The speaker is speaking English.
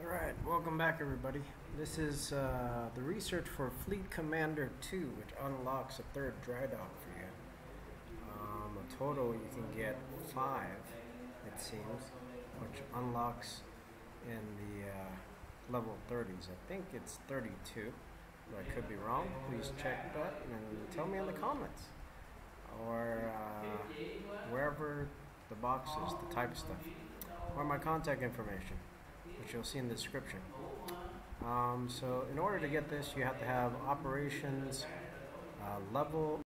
Alright, welcome back everybody. This is uh, the research for Fleet Commander 2, which unlocks a third dry dock for you. Um, a total you can get five, it seems, which unlocks in the uh, level 30s. I think it's 32, but I could be wrong. Please check that and tell me in the comments. Or uh, wherever the box is, the type of stuff. Or my contact information which you'll see in the description. Um, so in order to get this, you have to have operations uh, level